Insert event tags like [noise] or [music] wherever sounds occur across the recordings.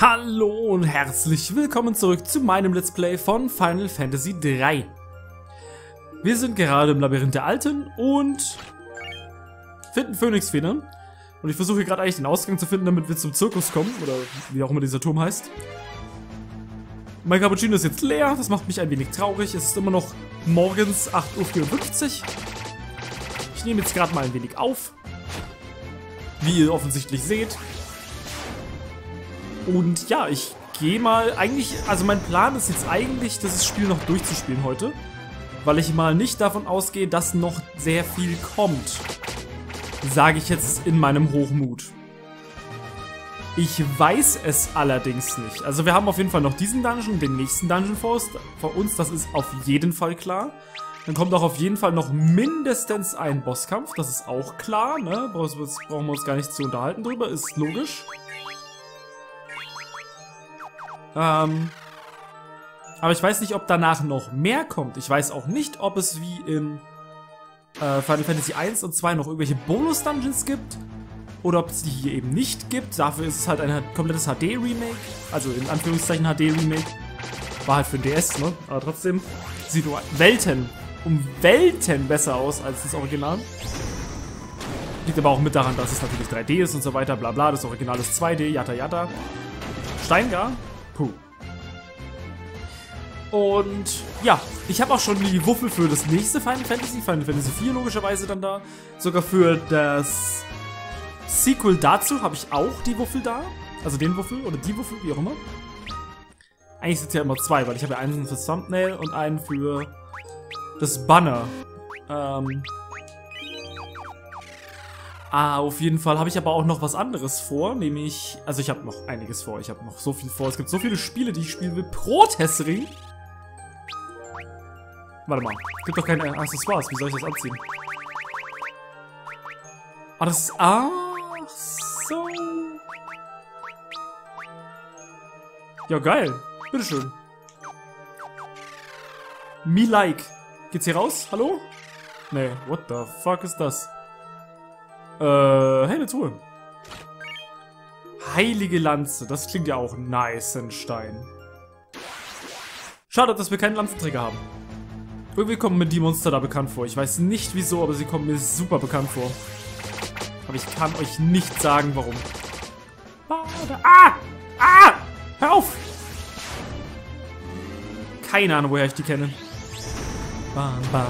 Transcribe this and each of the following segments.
Hallo und herzlich willkommen zurück zu meinem Let's Play von Final Fantasy 3. Wir sind gerade im Labyrinth der Alten und finden Phönixfedern. Und ich versuche gerade eigentlich den Ausgang zu finden, damit wir zum Zirkus kommen, oder wie auch immer dieser Turm heißt. Mein Cappuccino ist jetzt leer, das macht mich ein wenig traurig. Es ist immer noch morgens 8.54 Uhr. Ich nehme jetzt gerade mal ein wenig auf. Wie ihr offensichtlich seht. Und ja, ich gehe mal eigentlich, also mein Plan ist jetzt eigentlich, das Spiel noch durchzuspielen heute. Weil ich mal nicht davon ausgehe, dass noch sehr viel kommt. Sage ich jetzt in meinem Hochmut. Ich weiß es allerdings nicht. Also wir haben auf jeden Fall noch diesen Dungeon, den nächsten Dungeon vor uns, vor uns. Das ist auf jeden Fall klar. Dann kommt auch auf jeden Fall noch mindestens ein Bosskampf. Das ist auch klar. Ne? Brauchen wir uns gar nicht zu unterhalten drüber. Ist logisch. Ähm, aber ich weiß nicht, ob danach noch mehr kommt. Ich weiß auch nicht, ob es wie in äh, Final Fantasy 1 und 2 noch irgendwelche Bonus-Dungeons gibt. Oder ob es die hier eben nicht gibt. Dafür ist es halt ein komplettes HD-Remake. Also in Anführungszeichen HD-Remake. War halt für DS, ne? Aber trotzdem sieht Welten, um Welten besser aus als das Original. Liegt aber auch mit daran, dass es natürlich 3D ist und so weiter, bla bla. Das Original ist 2D, yata yata. Steingar. Und ja, ich habe auch schon die Wuffel für das nächste Final Fantasy, Final Fantasy 4 logischerweise dann da. Sogar für das Sequel dazu habe ich auch die Wuffel da. Also den Wuffel oder die Wuffel, wie auch immer. Eigentlich sind es ja immer zwei, weil ich habe ja einen fürs Thumbnail und einen für das Banner. Ähm, Ah, auf jeden Fall habe ich aber auch noch was anderes vor, nämlich, also ich habe noch einiges vor, ich habe noch so viel vor. Es gibt so viele Spiele, die ich spielen will. Protessring? Warte mal, gibt doch keine Accessoires, wie soll ich das anziehen? Ah, das ist, ach so. Ja, geil. Bitteschön. Me like. Geht's hier raus? Hallo? Nee, what the fuck ist das? Äh, hey, eine Truhe. Heilige Lanze. Das klingt ja auch nice, ein Stein. Schade, dass wir keinen Lanzenträger haben. Irgendwie kommen mir die Monster da bekannt vor. Ich weiß nicht wieso, aber sie kommen mir super bekannt vor. Aber ich kann euch nicht sagen, warum. Ah! Ah! Hör auf! Keine Ahnung, woher ich die kenne. Bam, bam.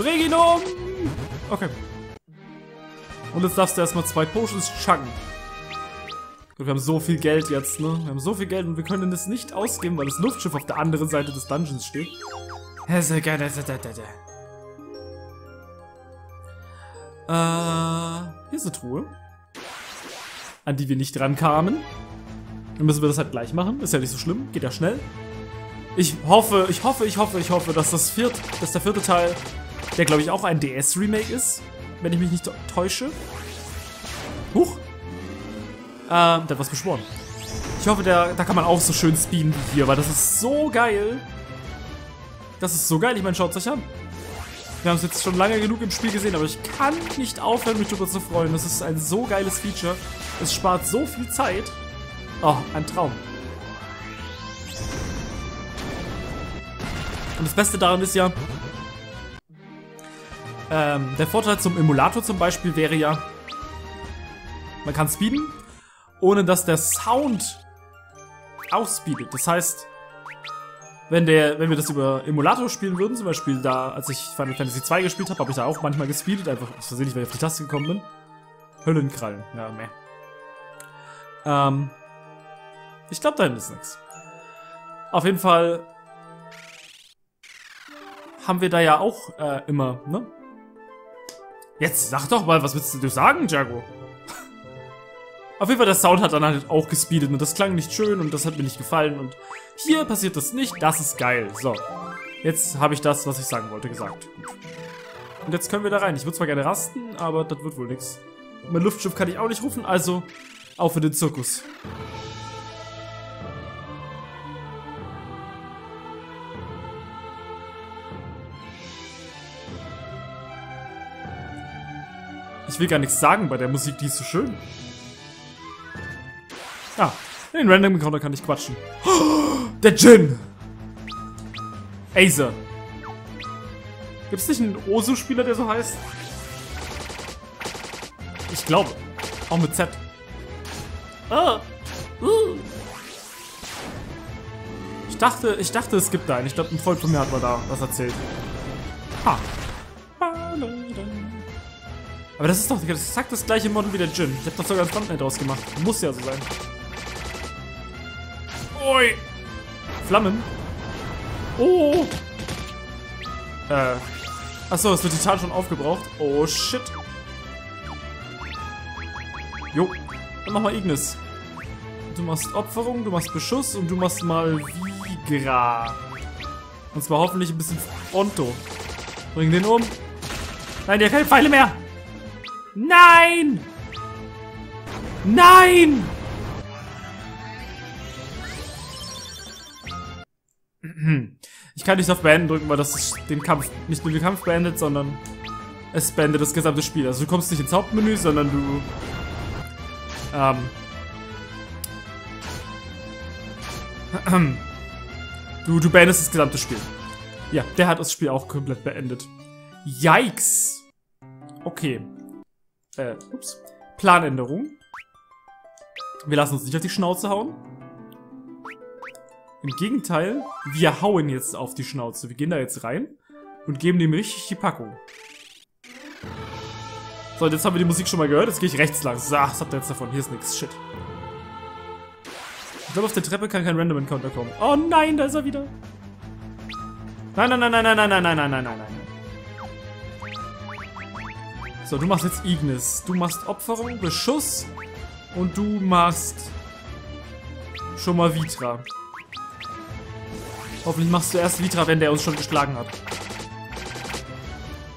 Reginum! Okay. Und jetzt darfst du erstmal zwei Potions chucken. Gut, wir haben so viel Geld jetzt, ne? Wir haben so viel Geld und wir können es nicht ausgeben, weil das Luftschiff auf der anderen Seite des Dungeons steht. Äh, hier ist eine Truhe. An die wir nicht rankamen. Dann müssen wir das halt gleich machen. Ist ja nicht so schlimm. Geht ja schnell. Ich hoffe, ich hoffe, ich hoffe, ich hoffe, dass das vierte, dass der vierte Teil der glaube ich auch ein DS-Remake ist, wenn ich mich nicht täusche. Huch. Ähm, der hat was beschworen. Ich hoffe, der, da kann man auch so schön speeden wie hier, weil das ist so geil. Das ist so geil, ich meine, schaut euch an. Wir haben es jetzt schon lange genug im Spiel gesehen, aber ich kann nicht aufhören, mich darüber zu freuen. Das ist ein so geiles Feature. Es spart so viel Zeit. Oh, ein Traum. Und das Beste daran ist ja, ähm, der Vorteil zum Emulator zum Beispiel wäre ja, man kann speeden, ohne dass der Sound auch speedet. Das heißt, wenn, der, wenn wir das über Emulator spielen würden, zum Beispiel da, als ich Final Fantasy 2 gespielt habe, habe ich da auch manchmal gespeedet, einfach aus Versehen, weil ich auf die Taste gekommen bin. Höllenkrallen, ja, meh. Ähm, ich glaube, da hinten ist nichts. Auf jeden Fall haben wir da ja auch äh, immer, ne? Jetzt sag doch mal, was willst du sagen, Jago? Auf jeden Fall, der Sound hat dann halt auch gespeedet und das klang nicht schön und das hat mir nicht gefallen und hier passiert das nicht, das ist geil. So, jetzt habe ich das, was ich sagen wollte, gesagt. Gut. Und jetzt können wir da rein. Ich würde zwar gerne rasten, aber das wird wohl nichts. Mein Luftschiff kann ich auch nicht rufen, also auf für den Zirkus. Ich will gar nichts sagen bei der Musik, die ist so schön. Ah, den Random Encounter kann ich quatschen. [gasps] der Djinn! Acer. Gibt es nicht einen Osu-Spieler, der so heißt? Ich glaube. Auch mit Z. Ah. Uh. Ich dachte, ich dachte, es gibt da einen. Ich glaube, ein Freund von mir hat mal da was erzählt. Ha. Aber das ist doch exakt das gleiche Model wie der Jin. Ich habe doch sogar ein Thumbnail draus gemacht. Muss ja so sein. Ui. Flammen. Oh. Äh. Achso, es wird Titan schon aufgebraucht. Oh, shit. Jo. Dann mach mal Ignis. Du machst Opferung, du machst Beschuss und du machst mal Vigra. Und zwar hoffentlich ein bisschen Pronto. Bring den um. Nein, der hat keine Pfeile mehr. Nein! Nein! Ich kann nicht auf Beenden drücken, weil das den Kampf, nicht nur den Kampf beendet, sondern es beendet das gesamte Spiel. Also du kommst nicht ins Hauptmenü, sondern du ähm, [clears throat] du, du beendest das gesamte Spiel. Ja, der hat das Spiel auch komplett beendet. Yikes! Okay. Äh, ups. Planänderung. Wir lassen uns nicht auf die Schnauze hauen. Im Gegenteil, wir hauen jetzt auf die Schnauze. Wir gehen da jetzt rein und geben dem richtig die Packung. So, jetzt haben wir die Musik schon mal gehört. Jetzt gehe ich rechts lang. So, was habt ihr jetzt davon? Hier ist nichts. Shit. Ich glaube, auf der Treppe kann kein Random Encounter kommen. Oh nein, da ist er wieder. Nein, nein, nein, nein, nein, nein, nein, nein, nein, nein, nein, nein. So, du machst jetzt Ignis. Du machst Opferung, Beschuss und du machst schon mal Vitra. Hoffentlich machst du erst Vitra, wenn der uns schon geschlagen hat.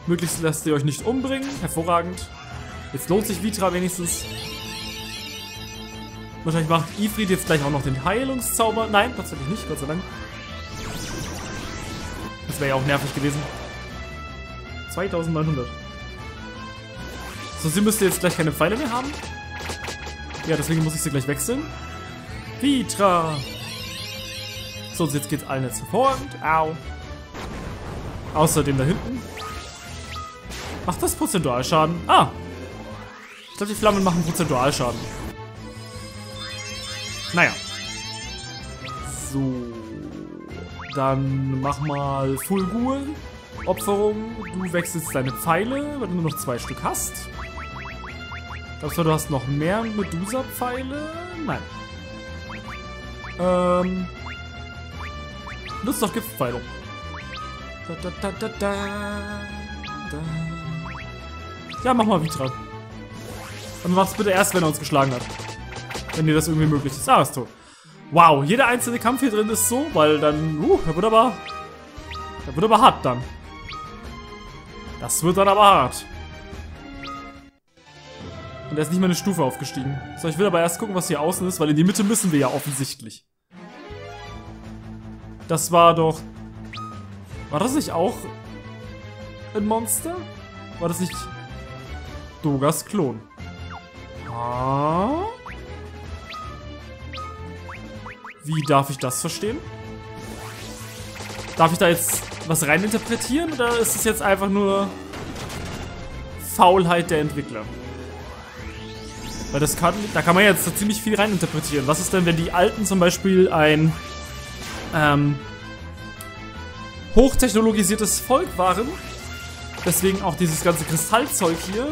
Möglichst lasst ihr euch nicht umbringen. Hervorragend. Jetzt lohnt sich Vitra wenigstens. Wahrscheinlich macht Ifrit jetzt gleich auch noch den Heilungszauber. Nein, tatsächlich nicht, Gott sei Dank. Das wäre ja auch nervig gewesen. 2900. So, sie müsste jetzt gleich keine Pfeile mehr haben. Ja, deswegen muss ich sie gleich wechseln. Vitra! So, jetzt geht's allen jetzt hervorragend. Au. Außerdem da hinten. Macht das Prozentualschaden? Ah. Ich glaube, die Flammen machen Prozentualschaden. Naja. So. Dann mach mal Fulgur. Opferung. Du wechselst deine Pfeile, weil du nur noch zwei Stück hast. Glaubst du, du hast noch mehr Medusa-Pfeile? Nein. Ähm. Nutzt doch Giftpfeile. Da, da, da, da, da. Ja, mach mal Vitra. Und mach's bitte erst, wenn er uns geschlagen hat. Wenn dir das irgendwie möglich ist. Ah, ist tot. Wow, jeder einzelne Kampf hier drin ist so, weil dann, uh, da wird aber, da wird aber hart dann. Das wird dann aber hart. Und er ist nicht mal eine Stufe aufgestiegen. So, ich will aber erst gucken, was hier außen ist, weil in die Mitte müssen wir ja offensichtlich. Das war doch... War das nicht auch ein Monster? War das nicht Dogas Klon? Ah? Wie darf ich das verstehen? Darf ich da jetzt was reininterpretieren oder ist es jetzt einfach nur Faulheit der Entwickler? Weil das kann, da kann man jetzt ziemlich viel reininterpretieren. Was ist denn, wenn die Alten zum Beispiel ein ähm, hochtechnologisiertes Volk waren. Deswegen auch dieses ganze Kristallzeug hier.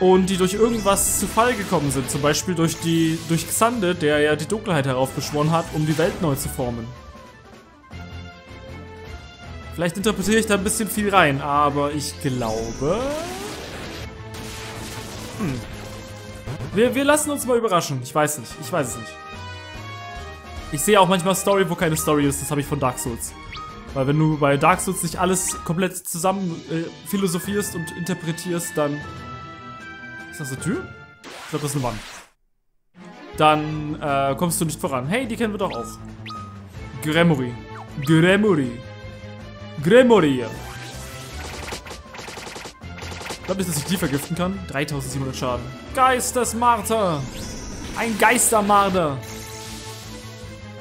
Und die durch irgendwas zu Fall gekommen sind. Zum Beispiel durch die durch Xande, der ja die Dunkelheit heraufbeschworen hat, um die Welt neu zu formen. Vielleicht interpretiere ich da ein bisschen viel rein, aber ich glaube... Hm. Wir, wir lassen uns mal überraschen. Ich weiß nicht. Ich weiß es nicht. Ich sehe auch manchmal Story, wo keine Story ist. Das habe ich von Dark Souls. Weil wenn du bei Dark Souls nicht alles komplett zusammen äh, philosophierst und interpretierst, dann... Ist das eine Tür? Ich glaube, das ist eine Wand. Dann äh, kommst du nicht voran. Hey, die kennen wir doch auch. Gremory. Gremory. Gremory. Ich glaube nicht, dass ich die vergiften kann. 3700 Schaden. Geistesmarter. Ein Geistermarder.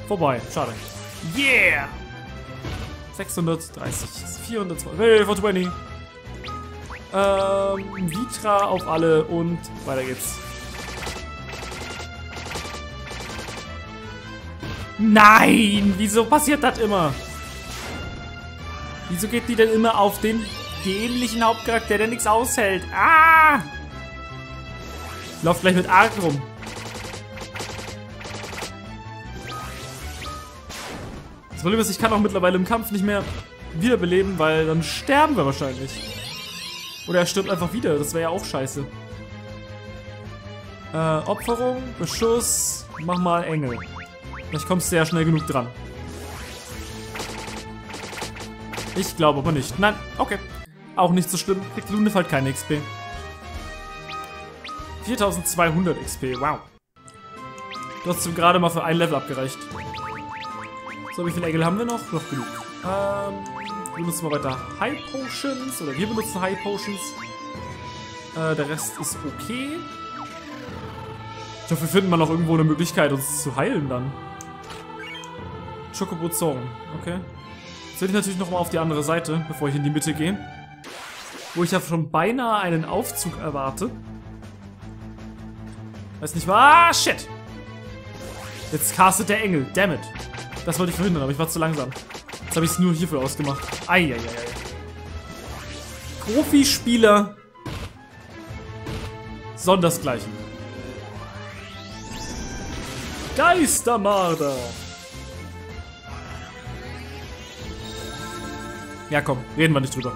Vorbei. Schade. Yeah. 630. 420. Hey, 420. Ähm, Vitra auf alle und weiter geht's. Nein! Wieso passiert das immer? Wieso geht die denn immer auf den dämlichen Hauptcharakter, der nichts aushält? Ah! Lauf gleich mit Ark rum. Problem ist, ich kann auch mittlerweile im Kampf nicht mehr wiederbeleben, weil dann sterben wir wahrscheinlich. Oder er stirbt einfach wieder, das wäre ja auch scheiße. Äh, Opferung, Beschuss, mach mal Engel. Vielleicht kommst du ja schnell genug dran. Ich glaube aber nicht. Nein, okay. Auch nicht so schlimm. Kriegt Lunef halt keine XP. 4200 XP, wow. Trotzdem gerade mal für ein Level abgereicht. So, wie viele Engel haben wir noch? Noch genug. Ähm, wir benutzen mal weiter High Potions. Oder wir benutzen High Potions. Äh, der Rest ist okay. Ich hoffe, wir finden mal noch irgendwo eine Möglichkeit, uns zu heilen dann. Chocobo Zone, okay. Jetzt will ich natürlich nochmal auf die andere Seite, bevor ich in die Mitte gehe. Wo ich ja schon beinahe einen Aufzug erwarte. Weiß nicht, ah, shit! Jetzt castet der Engel, damn it. Das wollte ich verhindern, aber ich war zu langsam. Jetzt habe ich es nur hierfür ausgemacht. Eieiei. Profispieler. Sondersgleichen. Geistermarder. Ja, komm, reden wir nicht drüber.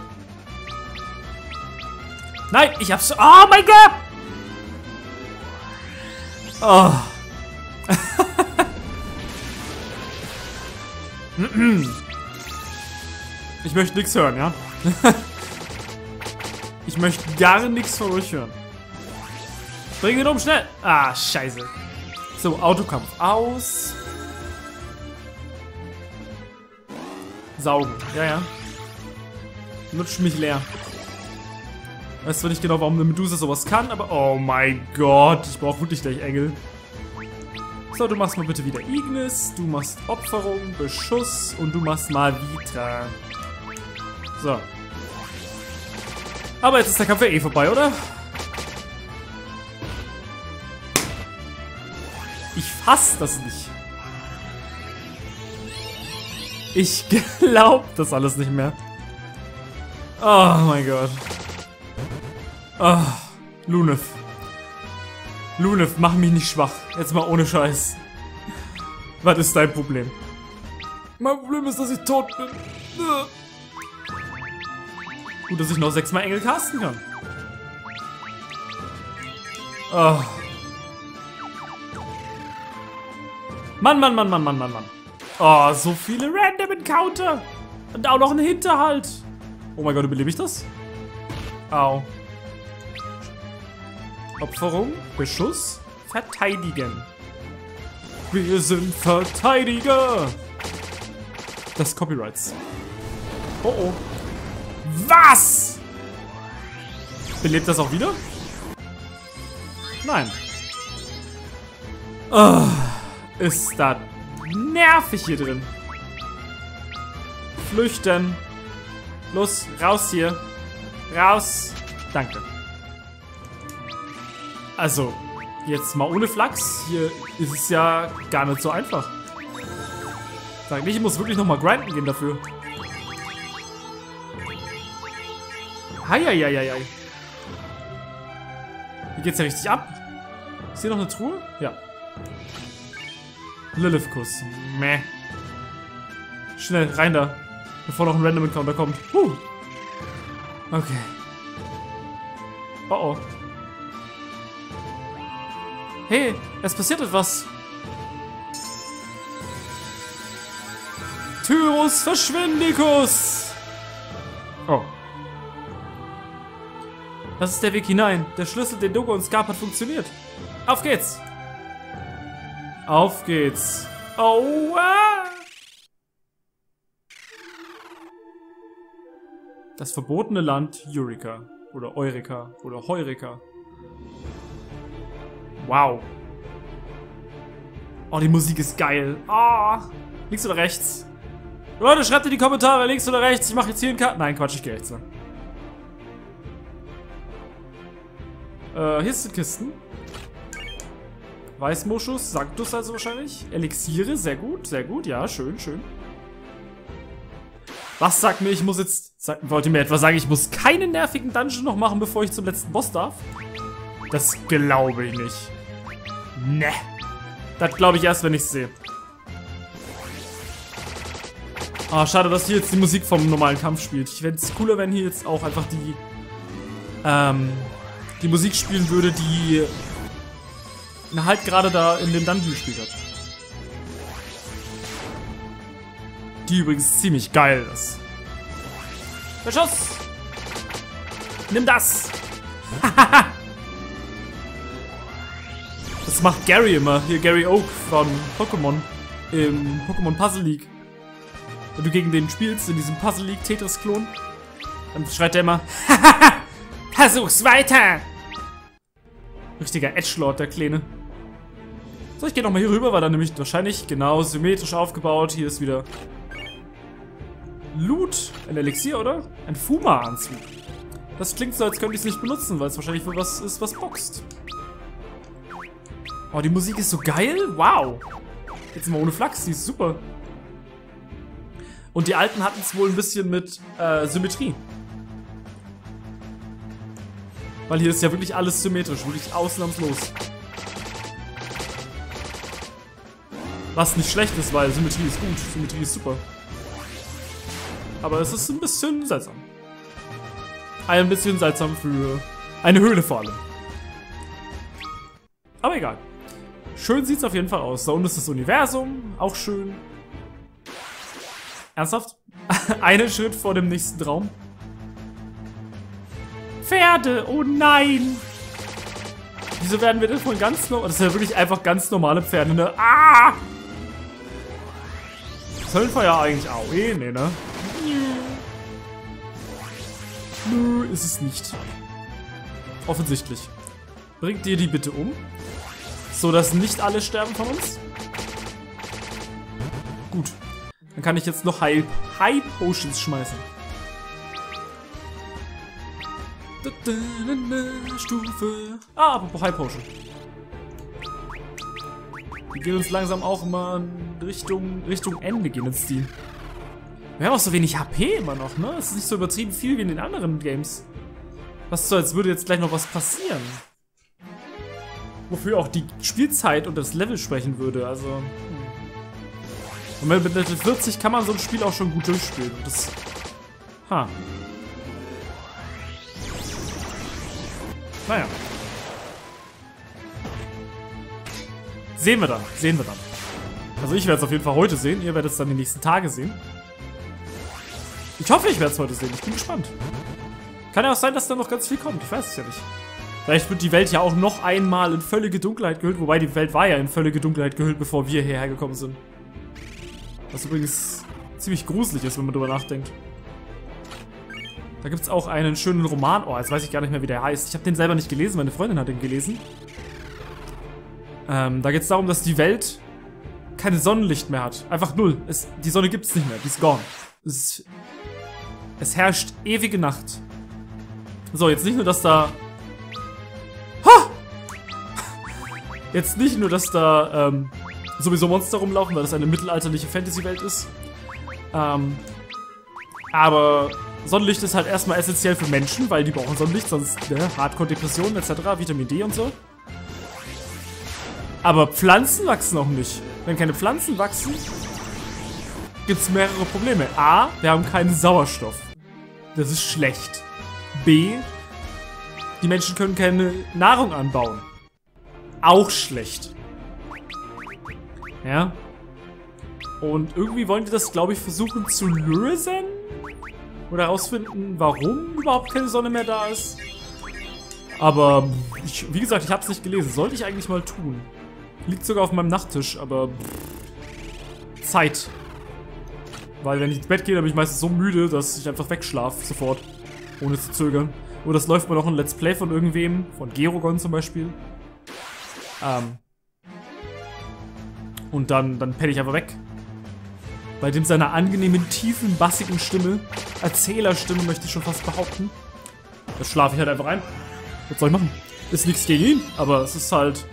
Nein, ich hab's. Oh mein Gott! Oh. Ich möchte nichts hören, ja? [laughs] ich möchte gar nichts von euch hören. Bring ihn um, schnell! Ah, scheiße. So, Autokampf aus. Saugen. Ja, ja. Lutsch mich leer. Weiß zwar nicht genau, warum eine Medusa sowas kann, aber oh mein Gott, ich brauche wirklich gleich Engel. So, du machst mal bitte wieder Ignis, du machst Opferung, Beschuss und du machst mal Vitra. So. Aber jetzt ist der Kampf ja eh vorbei, oder? Ich fass das nicht. Ich [laughs] glaub das alles nicht mehr. Oh mein Gott. Oh, Lunef. Lunef, mach mich nicht schwach. Jetzt mal ohne Scheiß. Was ist dein Problem? Mein Problem ist, dass ich tot bin. Gut, dass ich noch sechsmal Engel casten kann. Oh. Mann, Mann, Mann, Mann, Mann, Mann, Mann. Oh, so viele Random Encounter. Und auch noch ein Hinterhalt. Oh mein Gott, überlebe ich das? Au. Opferung, Beschuss, verteidigen. Wir sind Verteidiger. Das Copyrights. Oh oh. Was? Belebt das auch wieder? Nein. Oh, ist das nervig hier drin. Flüchten. Los, raus hier. Raus. Danke. Also, jetzt mal ohne Flachs. Hier ist es ja gar nicht so einfach. Sag nicht, ich muss wirklich nochmal grinden gehen dafür. Heieieiei. Hier geht's ja richtig ab. Ist hier noch eine Truhe? Ja. Lilith-Kuss. Meh. Schnell, rein da. Bevor noch ein Random Encounter kommt. Huh. Okay. Oh oh. Hey, es passiert etwas. Tyrus Verschwindikus. Oh. Das ist der Weg hinein. Der Schlüssel, den Dogo uns gab, hat funktioniert. Auf geht's. Auf geht's. Oh, ah. Das verbotene Land Eureka. Oder Eureka. Oder Heureka. Wow. Oh, die Musik ist geil. Oh, links oder rechts? Leute, schreibt in die Kommentare, links oder rechts. Ich mache jetzt hier einen Cut. Nein, Quatsch, ich gehe rechts. Ne? Äh, hier sind Kisten. Weißmoschus, Sanctus also wahrscheinlich. Elixiere, sehr gut, sehr gut. Ja, schön, schön. Was sagt mir, ich muss jetzt... Sag, wollt ihr mir etwa sagen, ich muss keinen nervigen Dungeon noch machen, bevor ich zum letzten Boss darf? Das glaube ich nicht. Ne. Das glaube ich erst, wenn ich es sehe. Ah, schade, dass hier jetzt die Musik vom normalen Kampf spielt. Ich fände es cooler, wenn hier jetzt auch einfach die, ähm, die Musik spielen würde, die halt gerade da in dem Dungeon gespielt hat. Die übrigens ziemlich geil ist. Beschuss! Nimm das! Das macht Gary immer. Hier Gary Oak von Pokémon. Im Pokémon Puzzle League. Wenn du gegen den spielst, in diesem Puzzle League Tetris-Klon, dann schreit er immer, Versuch's weiter! Richtiger Edgelord, der Kleine. So, ich gehe nochmal hier rüber, weil dann nämlich wahrscheinlich genau symmetrisch aufgebaut. Hier ist wieder Loot. Ein Elixier, oder? Ein Fuma-Anzug. Das klingt so, als könnte ich es nicht benutzen, weil es wahrscheinlich für was ist, was boxt. Oh, die Musik ist so geil. Wow. Jetzt mal ohne Flachs, die ist super. Und die alten hatten es wohl ein bisschen mit äh, Symmetrie. Weil hier ist ja wirklich alles symmetrisch, wirklich ausnahmslos. Was nicht schlecht ist, weil Symmetrie ist gut, Symmetrie ist super. Aber es ist ein bisschen seltsam. Ein bisschen seltsam für eine Höhle vor allem. Aber egal. Schön sieht es auf jeden Fall aus. Da unten ist das Universum, auch schön. Ernsthaft? [laughs] Einen Schritt vor dem nächsten Raum. Pferde, oh nein! Wieso werden wir denn von ganz normal... Das sind ja wirklich einfach ganz normale Pferde, ne? Ah! Ja eigentlich auch eh, ne, ne? Nö, ist es nicht. Offensichtlich. Bringt ihr die bitte um? So, dass nicht alle sterben von uns? Gut. Dann kann ich jetzt noch High, High Potions schmeißen. Stufe. Ah, apropos High Potion. Wir gehen uns langsam auch mal Richtung, Richtung Ende gehen ins Stil. Wir haben auch so wenig HP immer noch, ne? Es ist nicht so übertrieben viel wie in den anderen Games. Was so, als würde jetzt gleich noch was passieren. Wofür auch die Spielzeit und das Level sprechen würde, also... Hm. Und mit Level 40 kann man so ein Spiel auch schon gut durchspielen. Und das... Ha. Naja. Sehen wir dann, sehen wir dann. Also ich werde es auf jeden Fall heute sehen, ihr werdet es dann die nächsten Tage sehen. Ich hoffe, ich werde es heute sehen. Ich bin gespannt. Kann ja auch sein, dass da noch ganz viel kommt. Ich weiß es ja nicht. Vielleicht wird die Welt ja auch noch einmal in völlige Dunkelheit gehüllt. Wobei die Welt war ja in völlige Dunkelheit gehüllt, bevor wir hierher gekommen sind. Was übrigens ziemlich gruselig ist, wenn man drüber nachdenkt. Da gibt es auch einen schönen Roman. Oh, jetzt weiß ich gar nicht mehr, wie der heißt. Ich habe den selber nicht gelesen. Meine Freundin hat den gelesen. Ähm, da geht es darum, dass die Welt keine Sonnenlicht mehr hat. Einfach null. Es, die Sonne gibt es nicht mehr. Die ist gone. Es es herrscht ewige Nacht. So, jetzt nicht nur, dass da... Jetzt nicht nur, dass da ähm, sowieso Monster rumlaufen, weil das eine mittelalterliche Fantasy-Welt ist. Ähm, aber Sonnenlicht ist halt erstmal essentiell für Menschen, weil die brauchen Sonnenlicht, sonst ne, Hardcore-Depressionen etc., Vitamin D und so. Aber Pflanzen wachsen auch nicht. Wenn keine Pflanzen wachsen, gibt es mehrere Probleme. A, wir haben keinen Sauerstoff. Das ist schlecht. B, die Menschen können keine Nahrung anbauen. Auch schlecht. Ja. Und irgendwie wollen die das, glaube ich, versuchen zu lösen. Oder herausfinden, warum überhaupt keine Sonne mehr da ist. Aber, ich, wie gesagt, ich habe es nicht gelesen. Sollte ich eigentlich mal tun. Liegt sogar auf meinem Nachttisch, aber... Zeit. Weil wenn ich ins Bett gehe, dann bin ich meistens so müde, dass ich einfach wegschlafe sofort. Ohne zu zögern. Oder das läuft mal noch ein Let's Play von irgendwem, von Gerogon zum Beispiel. Ähm. Und dann, dann penne ich einfach weg. Bei dem seiner angenehmen, tiefen, bassigen Stimme, Erzählerstimme möchte ich schon fast behaupten. Da schlafe ich halt einfach ein. Was soll ich machen? Ist nichts gegen ihn, aber es ist halt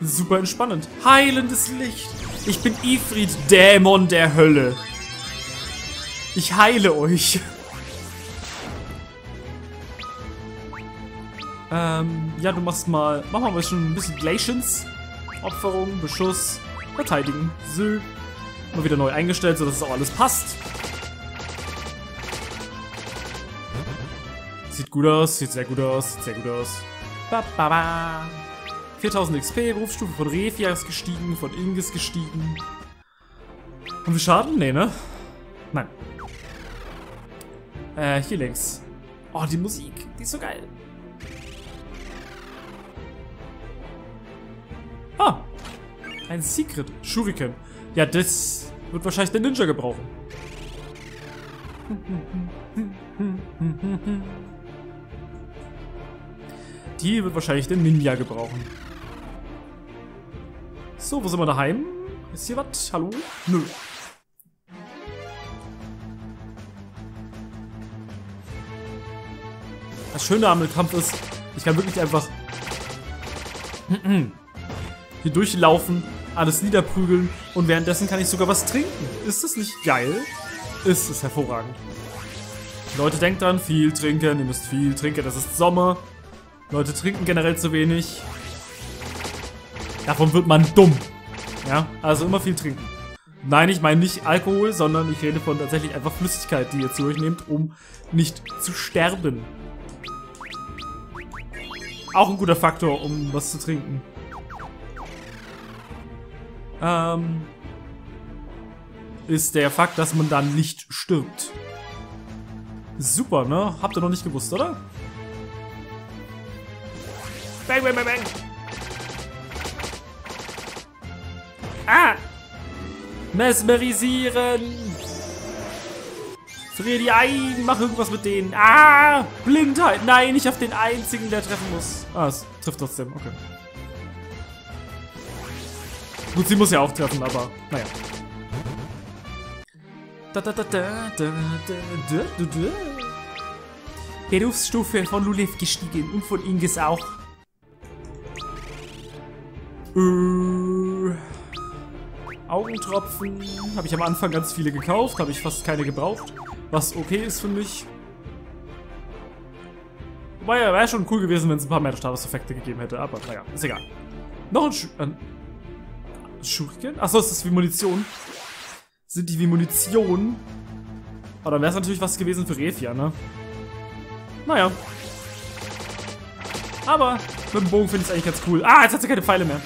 super entspannend. Heilendes Licht. Ich bin Ifrit, Dämon der Hölle. Ich heile euch. Ähm, ja, du machst mal, mach mal schon ein bisschen Glacians. Opferung, Beschuss, Verteidigen. So. Mal wieder neu eingestellt, sodass es auch alles passt. Sieht gut aus, sieht sehr gut aus, sieht sehr gut aus. Ba, ba, ba. 4000 XP, Berufsstufe von Refia ist gestiegen, von Inges gestiegen. Haben wir Schaden? Nee, ne? Nein. Äh, hier links. Oh, die Musik, die ist so geil. Ah, ein Secret. Shuriken. Ja, das wird wahrscheinlich der Ninja gebrauchen. Die wird wahrscheinlich der Ninja gebrauchen. So, wo sind wir daheim? Ist hier was? Hallo? Nö. Das Schöne am Kampf ist, ich kann wirklich einfach [clears throat] hier durchlaufen, alles niederprügeln und währenddessen kann ich sogar was trinken. Ist das nicht geil? Ist es hervorragend. Leute, denkt dran, viel trinken, ihr müsst viel trinken, das ist Sommer. Leute trinken generell zu wenig. Davon wird man dumm. Ja, also immer viel trinken. Nein, ich meine nicht Alkohol, sondern ich rede von tatsächlich einfach Flüssigkeit, die ihr zu euch nehmt, um nicht zu sterben. Auch ein guter Faktor, um was zu trinken. Ähm, ist der Fakt, dass man dann nicht stirbt. Super, ne? Habt ihr noch nicht gewusst, oder? Bang, bang, bang, bang. Ah! Mesmerisieren! Frier die ein, mach irgendwas mit denen. Ah! Blindheit! Nein, nicht auf den einzigen, der treffen muss. Ah, es trifft trotzdem, okay. Gut, sie muss ja auch treffen, aber naja. Da, da, da, da, da, da, da, da. Berufsstufe von Lulev gestiegen und von Inges auch. Äh, Augentropfen. Habe ich am Anfang ganz viele gekauft, habe ich fast keine gebraucht. Was okay ist für mich. Wobei, wäre schon cool gewesen, wenn es ein paar mehr Statuseffekte gegeben hätte, aber naja, ist egal. Noch ein, Sch ein Schurken? Achso, ist das wie Munition? Sind die wie Munition? Aber dann wäre es natürlich was gewesen für Refia, ne? Naja. Aber mit dem Bogen finde ich es eigentlich ganz cool. Ah, jetzt hat sie keine Pfeile mehr.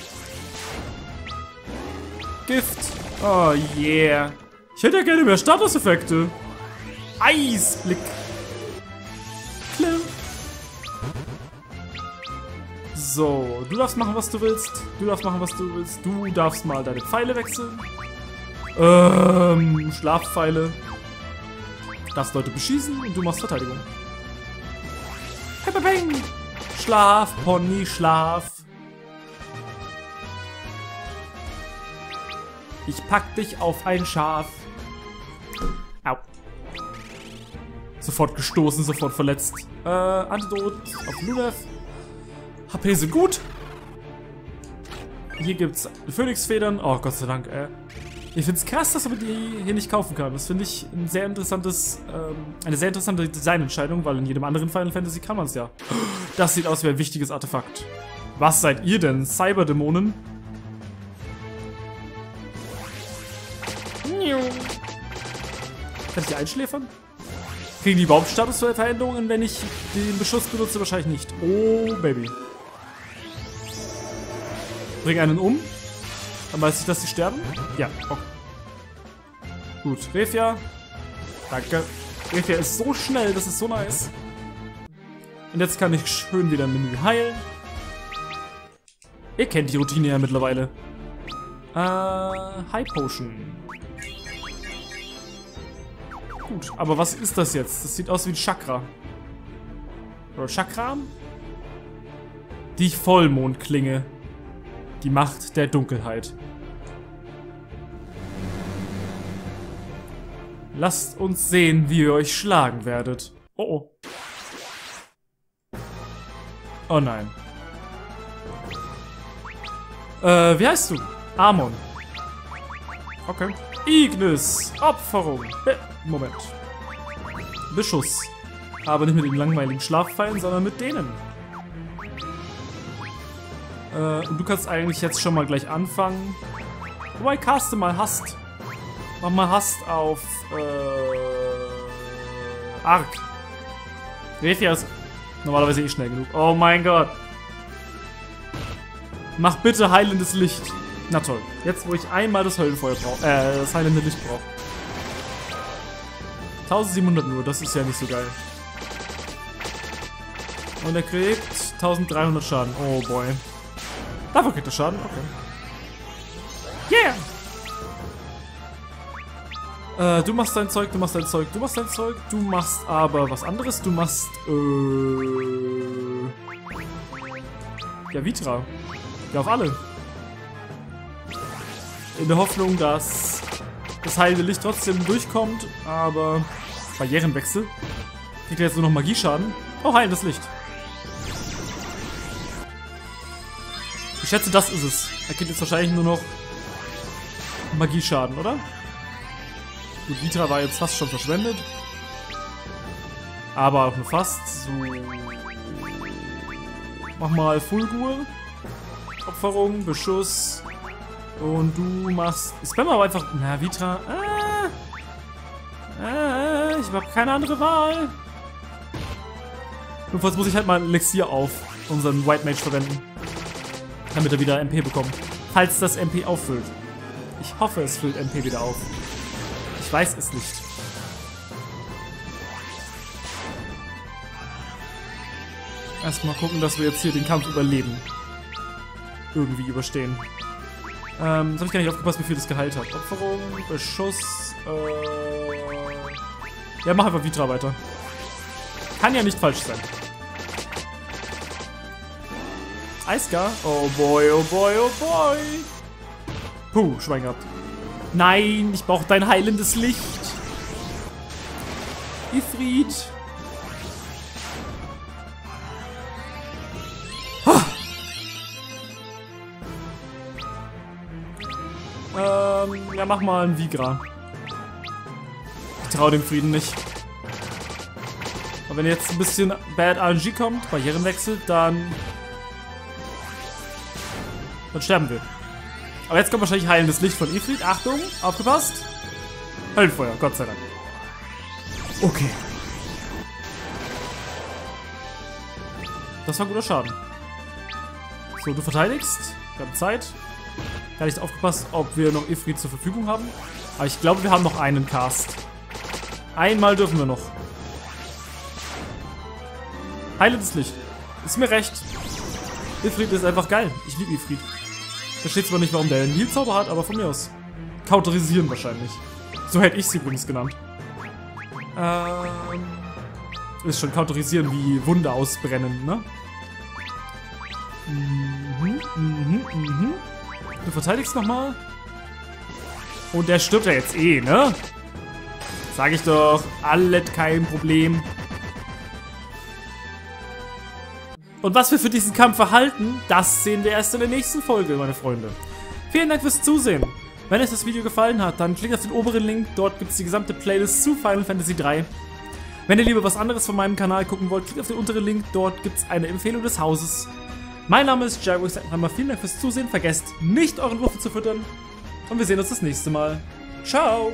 Gift. Oh yeah. Ich hätte ja gerne mehr Statuseffekte. Eisblick. So, du darfst machen, was du willst. Du darfst machen, was du willst. Du darfst mal deine Pfeile wechseln. Ähm, Schlafpfeile. Darfst Leute beschießen und du machst Verteidigung. Bang. Schlaf, Pony, Schlaf. Ich pack dich auf ein Schaf. Au. Sofort gestoßen, sofort verletzt. Äh, Antidot auf Ludev. HP sind gut. Hier gibt's Phönixfedern. Oh, Gott sei Dank, ey. Ich find's krass, dass man die hier nicht kaufen kann. Das finde ich ein sehr interessantes, ähm, eine sehr interessante Designentscheidung, weil in jedem anderen Final Fantasy kann man es ja. Das sieht aus wie ein wichtiges Artefakt. Was seid ihr denn? Cyberdämonen? Kann ich die einschläfern? Kriegen die überhaupt Statusveränderungen, wenn ich den Beschuss benutze? Wahrscheinlich nicht. Oh, Baby. Bring einen um. Dann weiß ich, dass sie sterben. Ja, okay. Gut, Refia. Danke. Refia ist so schnell, das ist so nice. Und jetzt kann ich schön wieder im Menü heilen. Ihr kennt die Routine ja mittlerweile. Äh, High Potion. Gut, aber was ist das jetzt? Das sieht aus wie ein Chakra. Oder Chakram? Die Vollmondklinge. Die Macht der Dunkelheit. Lasst uns sehen, wie ihr euch schlagen werdet. Oh oh. Oh nein. Äh, wie heißt du? Amon. Okay. Ignis. Opferung. Be Moment. Beschuss. Aber nicht mit den langweiligen Schlafpfeilen, sondern mit denen. Äh, und du kannst eigentlich jetzt schon mal gleich anfangen. Wobei, caste mal Hast. Mach mal Hast auf, äh, Ark. Refia ist normalerweise eh schnell genug. Oh mein Gott. Mach bitte heilendes Licht. Na toll. Jetzt, wo ich einmal das Höllenfeuer brauche, äh, das heilende Licht brauche. 1700 nur, das ist ja nicht so geil. Und er kriegt 1300 Schaden. Oh boy. Dafür kriegt er Schaden? Okay. Yeah! Äh, du machst dein Zeug, du machst dein Zeug, du machst dein Zeug. Du machst aber was anderes. Du machst, äh... Ja, Vitra. Ja, auf alle. In der Hoffnung, dass das heilende Licht trotzdem durchkommt, aber Barrierenwechsel. Kriegt er jetzt nur noch Magieschaden? Oh, heilendes Licht. Ich schätze, das ist es. Er kriegt jetzt wahrscheinlich nur noch Magieschaden, oder? Gut, Vitra war jetzt fast schon verschwendet. Aber auch nur fast. So. Mach mal Fulgur. Opferung, Beschuss. Und du machst... Spam aber einfach... Na, Vitra... Ah, ah, ich habe keine andere Wahl. Jedenfalls muss ich halt mal ein Elixier auf unseren White Mage verwenden. Damit er wieder MP bekommt. Falls das MP auffüllt. Ich hoffe, es füllt MP wieder auf. Ich weiß es nicht. Erstmal gucken, dass wir jetzt hier den Kampf überleben. Irgendwie überstehen. Ähm, jetzt habe ich gar nicht aufgepasst, wie viel das geheilt hat. Opferung, Beschuss, äh... Ja, mach einfach Vitra weiter. Kann ja nicht falsch sein. Eiskar. Oh boy, oh boy, oh boy. Puh, Schwein gehabt. Nein, ich brauche dein heilendes Licht. Ifrit. Ähm, ja, mach mal ein Vigra. Ich traue dem Frieden nicht. Aber wenn jetzt ein bisschen Bad RNG kommt, Barrierenwechsel, dann... Dann sterben wir. Aber jetzt kommt wahrscheinlich heilendes Licht von Ifrit. Achtung, aufgepasst. Höllenfeuer, Gott sei Dank. Okay. Das war guter Schaden. So, du verteidigst. Wir haben Zeit. Gar nicht aufgepasst, ob wir noch Ifrit zur Verfügung haben. Aber ich glaube, wir haben noch einen Cast. Einmal dürfen wir noch. Heilendes Licht. Ist mir recht. Ifrit ist einfach geil. Ich liebe Ifrit. Versteht zwar nicht, warum der einen Heal-Zauber hat, aber von mir aus. Kauterisieren wahrscheinlich. So hätte ich sie übrigens genannt. Ähm, ist schon kauterisieren wie Wunder ausbrennen, ne? Mhm, mhm, mhm. Du verteidigst nochmal. Und der stirbt ja jetzt eh, ne? Sag ich doch, alles kein Problem. Und was wir für diesen Kampf erhalten, das sehen wir erst in der nächsten Folge, meine Freunde. Vielen Dank fürs Zusehen. Wenn euch das Video gefallen hat, dann klickt auf den oberen Link, dort gibt es die gesamte Playlist zu Final Fantasy 3. Wenn ihr lieber was anderes von meinem Kanal gucken wollt, klickt auf den unteren Link, dort gibt es eine Empfehlung des Hauses. Mein Name ist Jago, ich sage nochmal vielen Dank fürs Zusehen, vergesst nicht euren Würfel zu füttern und wir sehen uns das nächste Mal. Ciao!